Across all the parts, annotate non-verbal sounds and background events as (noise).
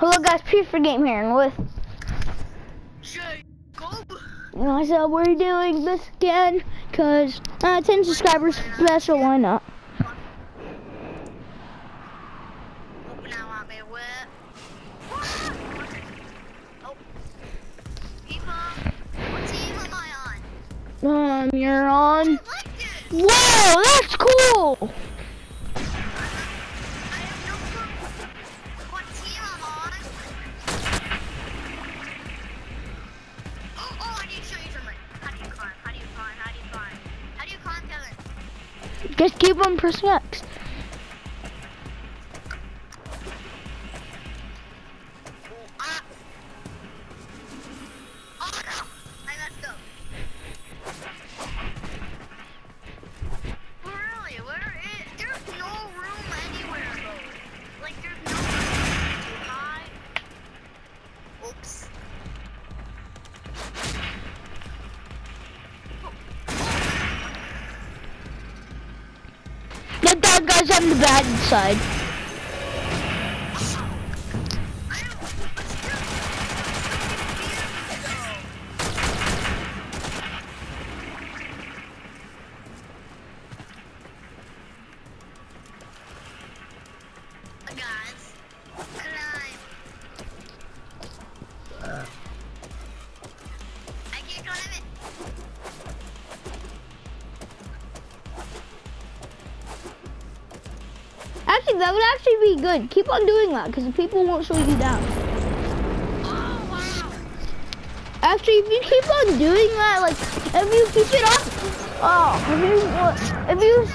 Hello guys, Peace for Game here, and with myself, we're doing this again, cause uh, 10 subscribers special, why not? I? Um, you're on. I. Whoa, that's cool! Just keep on pressing X. guys on the bad side. That would actually be good. Keep on doing that, because people won't slow you down. Oh wow! Actually, if you keep on doing that, like, if you keep it up, oh, if you, if you,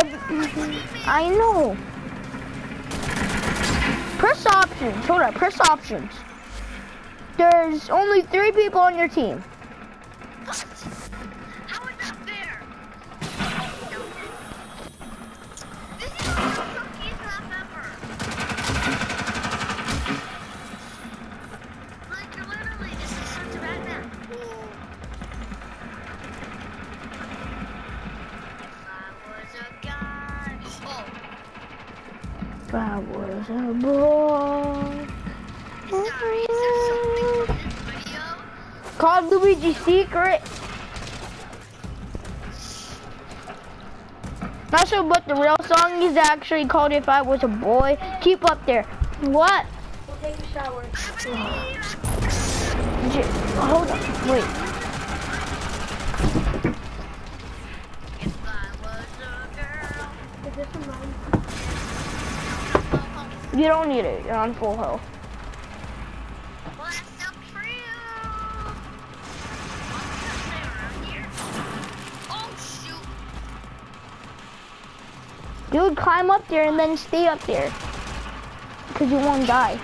if, I know. Press options, hold up, press options. There's only three people on your team. If I was a boy. sorry, is there something from this video? Call Luigi Secret. Not sure what the real song is actually called If I Was a Boy. Keep up there. What? We'll take a shower. Hold on. Wait. You don't need it. You're on full health. well, sucks you. I'm gonna stay around here. Oh, shoot. Dude, climb up there and then stay up there. Because you won't die. I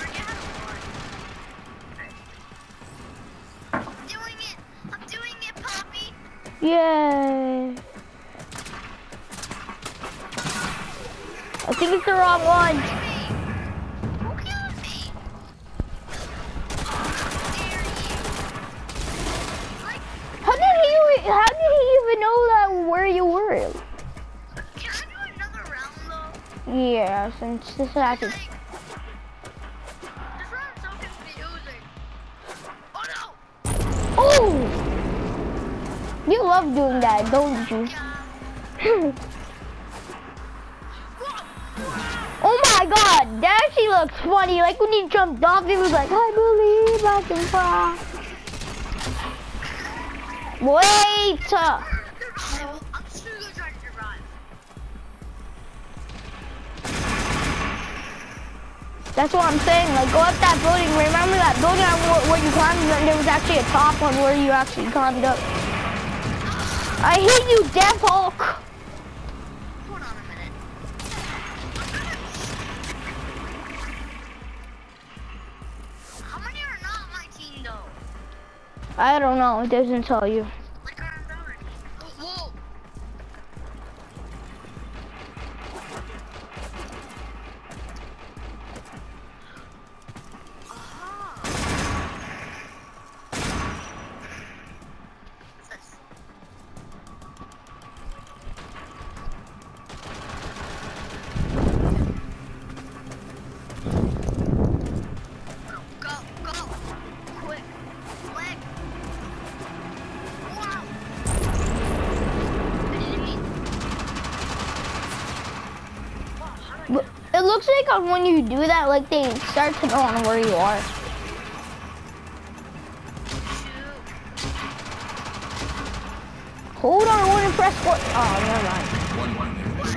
forget one. I'm doing it. I'm doing it, Poppy. Yay. I think it's the wrong one. How did he how did he even know that where you were? can I do another round though? Yeah, since this is actually. Oh! Oh! You love doing that, don't you? (laughs) that actually looks funny. Like when he jumped off, he was like, I believe I can fly. Wait! uh. That's what I'm saying. Like, go up that building. Remember that building where you climbed? And there was actually a top one where you actually climbed up. I hate you, Death Hulk. I don't know. It doesn't tell you. It looks like when you do that, like they start to know on where you are. Hold on, I want to press what? Oh, never mind. One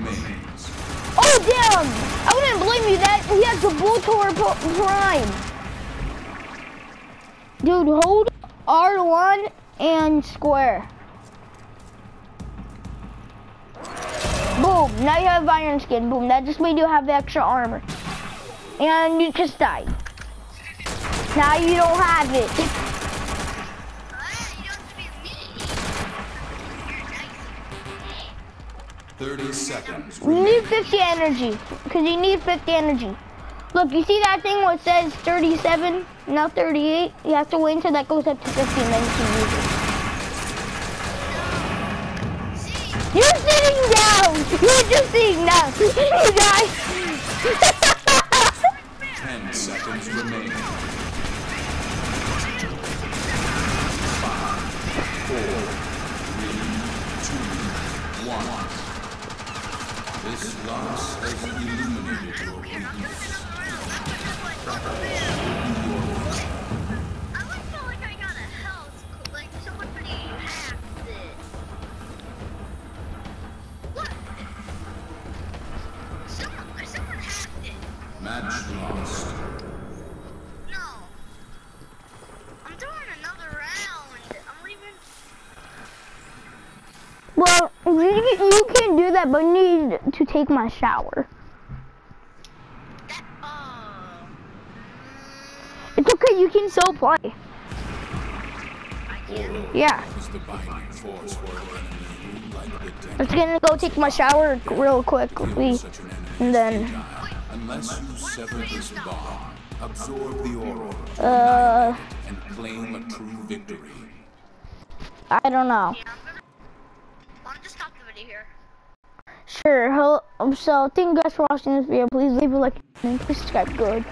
remains. Oh, damn! I wouldn't blame you that he has the Voltor Prime. Dude, hold R1 and square. Boom, now you have iron skin. Boom, that just made you have extra armor. And you just died. Now you don't have it. You don't have to be needy. You're nice. 30 seconds You need 50 energy, because you need 50 energy. Look, you see that thing where it says 37, now 38? You have to wait until that goes up to 50 and then you can use it. See, You're! You're just sitting down! You guys! 10 seconds remain. Five, four, three, two, one. This loss has illuminated your weakness. You, you can do that, but you need to take my shower. That, uh. It's okay, you can still play. Yeah. Is the binding force for an enemy who, like the I'm just gonna go take my shower real quickly. kills such an enemy And then. Unless you sever this bond, absorb the aura, uh, and claim a true victory. I don't know. Yeah, I'm gonna. I'm just stop the video here. Sure. Hello. um, So, thank you guys for watching this video. Please leave a like and please subscribe. Good.